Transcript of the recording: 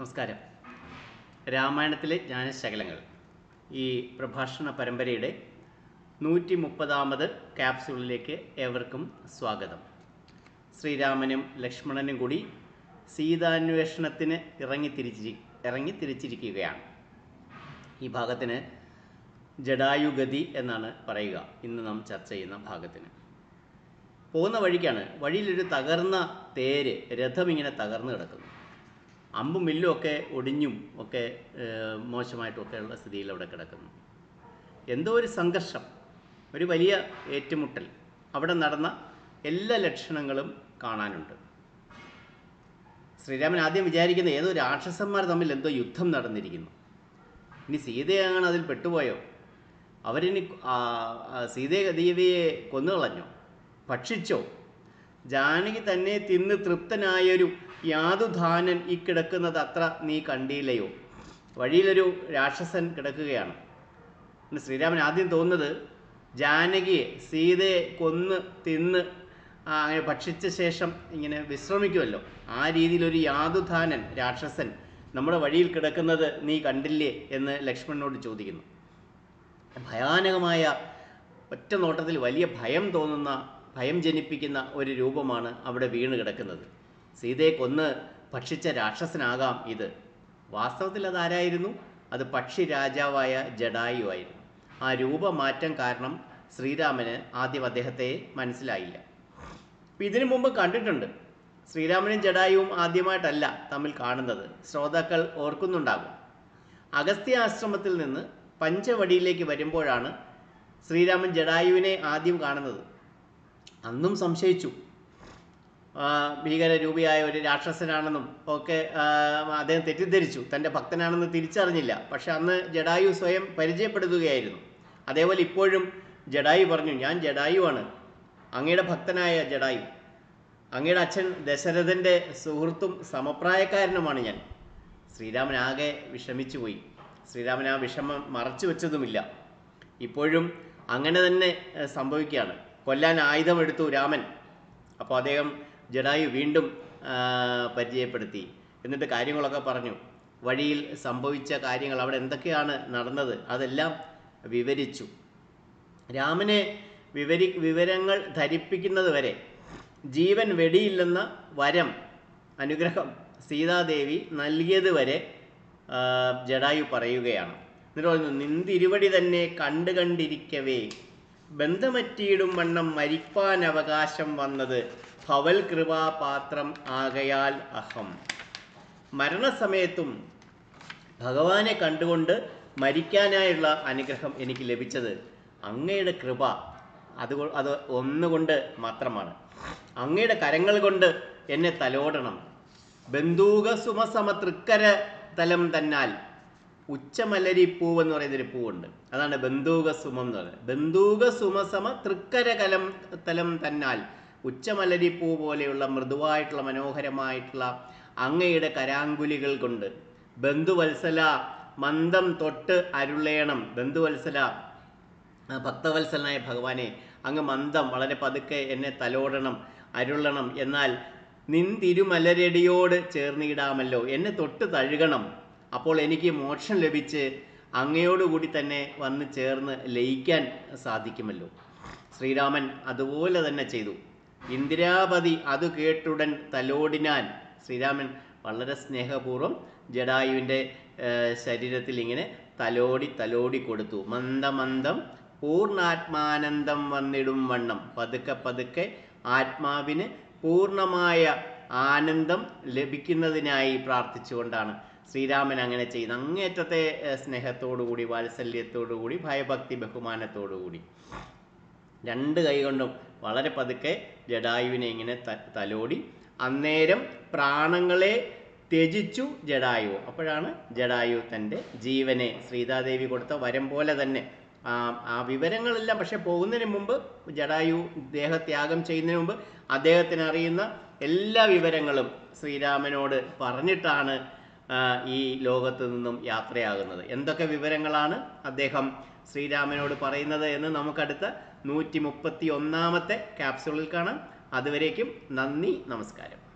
നമസ്കാരം. രാമായണത്തിലെ ജ്ഞാനശകലങ്ങൾ. ഈ പ്രഭാഷണ പരമ്പരയുടെ നൂറ്റി മുപ്പതാമത് ക്യാപ്സ്യൂളിലേക്ക് ഏവർക്കും സ്വാഗതം. ശ്രീരാമനും ലക്ഷ്മണനും കൂടി സീതാന്വേഷണത്തിന് ഇറങ്ങി ഇറങ്ങിത്തിരിച്ചിരിക്കുകയാണ് ഇറങ്ങി തിരിച്ചിരിക്കുകയാണ്. ഈ ഭാഗത്തിന് ജഡായുഗതി എന്നാണ് പറയുക. ഇന്ന് നാം ചർച്ച ചെയ്യുന്ന ഭാഗത്തിന്. പോകുന്ന വഴിക്കാണ്. വഴിയിലൊരു തകർന്ന തേര് രഥം ഇങ്ങനെ തകർന്നു കിടക്കുന്നു. അമ്പും മില്ലും ഒക്കെ ഒടിഞ്ഞും ഒക്കെ ഉള്ള സ്ഥിതിയിൽ അവിടെ കിടക്കുന്നു. എന്തോ ഒരു സംഘർഷം ഒരു വലിയ ഏറ്റുമുട്ടൽ അവിടെ നടന്ന എല്ലാ ലക്ഷണങ്ങളും കാണാനുണ്ട്. ശ്രീരാമൻ ആദ്യം വിചാരിക്കുന്ന ഏതോ രാക്ഷസന്മാർ തമ്മിൽ എന്തോ യുദ്ധം നടന്നിരിക്കുന്നു. ഇനി സീതയാണ് അതിൽ പെട്ടുപോയോ? അവരിനി സീതേ ആ, സീതയെ ദേവിയെ കൊന്നുകളഞ്ഞോ? ഭക്ഷിച്ചോ? ജാനകി തന്നെ തിന്ന് തൃപ്തനായൊരു യാതുധാനൻ ഈ കിടക്കുന്നത് അത്ര നീ കണ്ടില്ലയോ? വഴിയിലൊരു രാക്ഷസൻ കിടക്കുകയാണ്. പിന്നെ ശ്രീരാമൻ ആദ്യം തോന്നുന്നത് ജാനകിയെ സീതയെ കൊന്ന് തിന്ന് അങ്ങനെ ഭക്ഷിച്ച ശേഷം ഇങ്ങനെ വിശ്രമിക്കുമല്ലോ. ആ രീതിയിലൊരു യാതുധാനൻ രാക്ഷസൻ നമ്മുടെ വഴിയിൽ കിടക്കുന്നത് നീ കണ്ടില്ലേ എന്ന് ലക്ഷ്മണനോട് ചോദിക്കുന്നു. ഭയാനകമായ ഒറ്റ നോട്ടത്തിൽ വലിയ ഭയം തോന്നുന്ന ഭയം ജനിപ്പിക്കുന്ന ഒരു രൂപമാണ് അവിടെ വീണ് കിടക്കുന്നത്. സീതയെ കൊന്ന് ഭക്ഷിച്ച രാക്ഷസനാകാം ഇത്. വാസ്തവത്തിൽ അതാരായിരുന്നു? അത് പക്ഷി രാജാവായ ജഡായു ആയിരുന്നു. ആ രൂപമാറ്റം കാരണം ശ്രീരാമന് ആദ്യം അദ്ദേഹത്തെ മനസ്സിലായില്ല. ഇതിനു മുമ്പ് കണ്ടിട്ടുണ്ട്. ശ്രീരാമനും ജഡായുവും ആദ്യമായിട്ടല്ല തമ്മിൽ കാണുന്നത്. ശ്രോതാക്കൾ ഓർക്കുന്നുണ്ടാകും. അഗസ്ത്യ ആശ്രമത്തിൽ നിന്ന് പഞ്ചവടിയിലേക്ക് വരുമ്പോഴാണ് ശ്രീരാമൻ ജഡായുവിനെ ആദ്യം കാണുന്നത്. അന്നും സംശയിച്ചു. ഭീകര ഭീകരരൂപിയായ ഒരു രാക്ഷസനാണെന്നും ഒക്കെ അദ്ദേഹം തെറ്റിദ്ധരിച്ചു. തന്റെ ഭക്തനാണെന്ന് തിരിച്ചറിഞ്ഞില്ല. പക്ഷെ അന്ന് ജഡായു സ്വയം പരിചയപ്പെടുത്തുകയായിരുന്നു അതേപോലെ ഇപ്പോഴും ജഡായു പറഞ്ഞു ഞാൻ ജഡായുവാണ്. അങ്ങയുടെ ഭക്തനായ ജഡായു. അങ്ങയുടെ അച്ഛൻ ദശരഥന്റെ സുഹൃത്തും സമപ്രായക്കാരനുമാണ് ഞാൻ. ശ്രീരാമൻ ആകെ വിഷമിച്ചു പോയി. ശ്രീരാമൻ ആ വിഷമം മറച്ചു വെച്ചതുമില്ല. ഇപ്പോഴും അങ്ങനെ തന്നെ സംഭവിക്കുകയാണ്. കൊല്ലാൻ ആയുധമെടുത്തു രാമൻ. അപ്പോൾ അദ്ദേഹം ജഡായു വീണ്ടും പരിചയപ്പെടുത്തി. എന്നിട്ട് കാര്യങ്ങളൊക്കെ പറഞ്ഞു. വഴിയിൽ സംഭവിച്ച കാര്യങ്ങൾ അവിടെ എന്തൊക്കെയാണ് നടന്നത് അതെല്ലാം വിവരിച്ചു. രാമനെ വിവരി വിവരങ്ങൾ ധരിപ്പിക്കുന്നത് വരെ ജീവൻ വെടിയില്ലെന്ന വരം അനുഗ്രഹം സീതാദേവി നൽകിയത് വരെ ജഡായു പറയുകയാണ്. എന്നിട്ട് പറയുന്നു നിന്തിരുവടി തന്നെ കണ്ടു കണ്ടിരിക്കവേ ബന്ധമറ്റിയിടും വണ്ണം മരിപ്പാൻ അവകാശം വന്നത് ഭവൽ കൃപാപാത്രം ആകയാൽ അഹം. മരണസമയത്തും ഭഗവാനെ കണ്ടുകൊണ്ട് മരിക്കാനായുള്ള അനുഗ്രഹം എനിക്ക് ലഭിച്ചത് അങ്ങയുടെ കൃപ അത് അത് ഒന്നുകൊണ്ട് മാത്രമാണ്. അങ്ങയുടെ കരങ്ങൾ കൊണ്ട് എന്നെ തലോടണം. ബന്ധൂക തൃക്കര തലം തന്നാൽ ഉച്ചമലരി പൂവ് എന്ന് പറയുന്നൊരു പൂവുണ്ട്. അതാണ് ബന്ധൂക സുമം എന്ന് പറയുന്നത്. ബന്ധൂക സുമസമ തൃക്കര കലം തലം തന്നാൽ ഉച്ചമലരി പൂ പോലെയുള്ള മൃദുവായിട്ടുള്ള മനോഹരമായിട്ടുള്ള അങ്ങയുടെ കരാങ്കുലികൾ കൊണ്ട് ബന്ധുവത്സല മന്ദം തൊട്ട് അരുളേണം. ബന്ധുവത്സല ഭക്തവത്സലനായ ഭഗവാനെ അങ്ങ് മന്ദം വളരെ പതുക്കെ എന്നെ തലോടണം അരുളണം എന്നാൽ നിൻ തിരുമലരടിയോട് ചേർന്നിടാമല്ലോ എന്നെ തൊട്ട് തഴുകണം. അപ്പോൾ എനിക്ക് മോക്ഷം ലഭിച്ച് അങ്ങയോടുകൂടി തന്നെ വന്ന് ചേർന്ന് ലയിക്കാൻ സാധിക്കുമല്ലോ. ശ്രീരാമൻ അതുപോലെ തന്നെ ചെയ്തു. ഇന്ദിരാപതി അത് കേട്ടുടൻ തലോടിനാൻ ശ്രീരാമൻ വളരെ സ്നേഹപൂർവം ജഡായുവിന്റെ ശരീരത്തിൽ ഇങ്ങനെ തലോടി തലോടി കൊടുത്തു. മന്ദമന്ദം പൂർണാത്മാനന്ദം വന്നിടും വണ്ണം. പതുക്കെ പതുക്കെ ആത്മാവിന് പൂർണമായ ആനന്ദം ലഭിക്കുന്നതിനായി പ്രാർത്ഥിച്ചുകൊണ്ടാണ് ശ്രീരാമൻ അങ്ങനെ ചെയ്യുന്ന. അങ്ങേറ്റത്തെ സ്നേഹത്തോടുകൂടി വാത്സല്യത്തോടുകൂടി ഭയഭക്തി ബഹുമാനത്തോടുകൂടി. രണ്ട് കൈ കൊണ്ടും വളരെ പതുക്കെ ജഡായുവിനെ ഇങ്ങനെ തലോടി. അന്നേരം പ്രാണങ്ങളെ ത്യജിച്ചു ജഡായു അപ്പോഴാണ് ജഡായു തന്റെ ജീവനെ സീതാദേവി കൊടുത്ത വരം പോലെ തന്നെ. ആ വിവരങ്ങളെല്ലാം പക്ഷെ പോകുന്നതിന് മുമ്പ് ജഡായു ദേഹത്യാഗം ചെയ്യുന്നതിന് മുമ്പ് അദ്ദേഹത്തിന് അറിയുന്ന എല്ലാ വിവരങ്ങളും ശ്രീരാമനോട് പറഞ്ഞിട്ടാണ് ഈ ലോകത്ത് നിന്നും യാത്രയാകുന്നത്. എന്തൊക്കെ വിവരങ്ങളാണ് അദ്ദേഹം ശ്രീരാമനോട് പറയുന്നത് എന്ന് നമുക്കടുത്ത നൂറ്റി മുപ്പത്തി ഒന്നാമത്തെ കാണാം. അതുവരേക്കും നന്ദി നമസ്കാരം.